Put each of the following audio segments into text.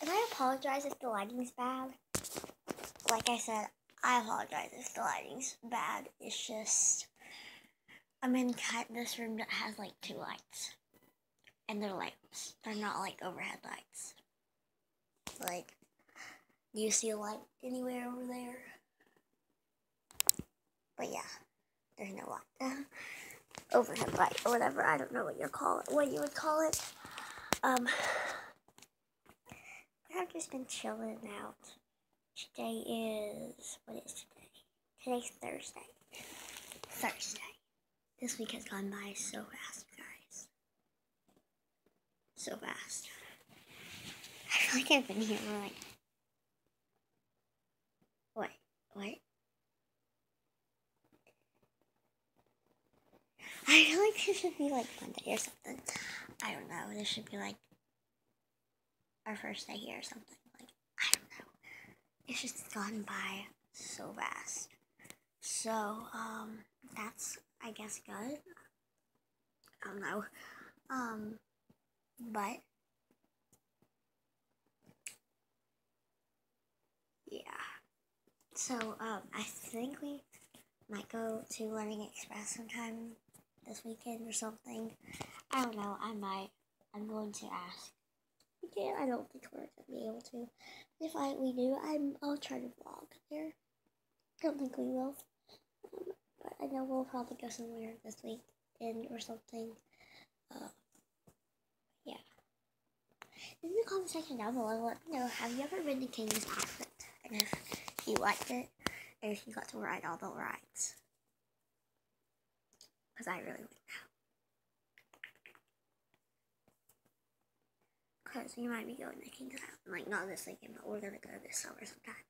And I apologize if the lighting's bad. Like I said, I apologize if the lighting's bad. It's just I'm in this room that has like two lights, and they're lamps. They're not like overhead lights. Like, do you see a light anywhere over there? But yeah, there's no light. overhead light or whatever. I don't know what you call it. What you would call it. Um, just been chilling out. Today is what is today? Today's Thursday. Thursday. This week has gone by so fast, guys. So fast. I feel like I've been here for like. What? What? I feel like this should be like Monday or something. I don't know. This should be like our first day here or something. Like, I don't know. It's just gone by so fast. So, um, that's, I guess, good. I don't know. Um, but, yeah. So, um, I think we might go to Learning Express sometime this weekend or something. I don't know. I might. I'm going to ask. We. I don't think we're gonna be able to. If I we do, I'm. I'll try to vlog there. I don't think we will. Um, but I know we'll probably go somewhere this weekend or something. Uh, yeah. In the comment section down below, let me know. Have you ever been to King's Outfit? And if you liked it, and if you got to ride all the rides because I really like Because we might be going to King's Island, like not this weekend, but we're gonna go this summer sometime.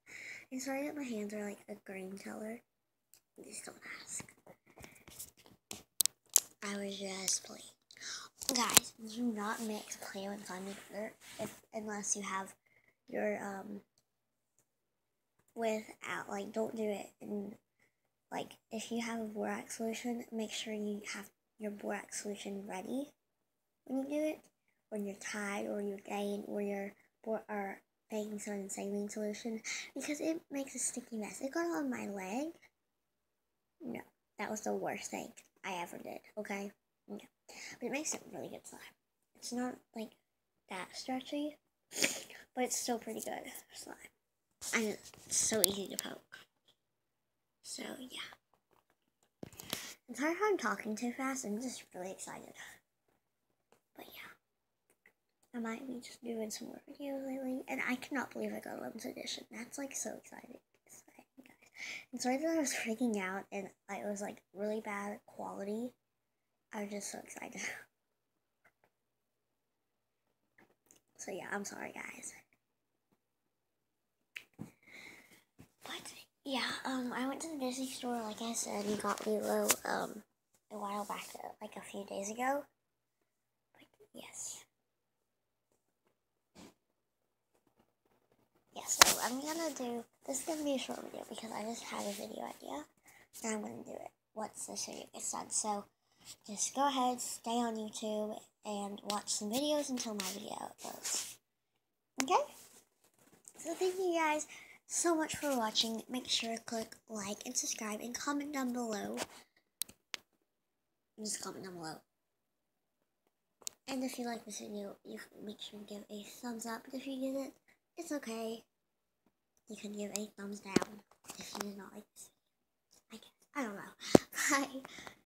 And sorry that my hands are like a green color. Just don't ask. I was just playing. Guys, do not mix play with fun if unless you have your um without like don't do it And, like if you have a borax solution, make sure you have your borax solution ready when you do it. When you're Tide or you're Gain or your or baking soda saline solution because it makes a sticky mess. It got on my leg. No, that was the worst thing I ever did. Okay, no, but it makes it really good slime. It's not like that stretchy, but it's still pretty good slime. And it's so easy to poke. So, yeah. I'm sorry if I'm talking too fast. I'm just really excited. I might be just doing some more videos lately. And I cannot believe I got 11th edition. That's, like, so exciting. exciting guys. And sorry that I was freaking out and it was, like, really bad quality. I was just so excited. so, yeah, I'm sorry, guys. But yeah, um, I went to the Disney store, like I said, and got Lilo, um, a while back, uh, like a few days ago. But, yes. So I'm gonna do, this is gonna be a short video because I just had a video idea, and I'm gonna do it. once show you guys said, so just go ahead, stay on YouTube, and watch some videos until my video uploads. Okay? So thank you guys so much for watching. Make sure to click like and subscribe and comment down below. Just comment down below. And if you like this video, you make sure to give a thumbs up. If you didn't, it's okay. You can give a thumbs down if you like. I guess. I don't know. Bye.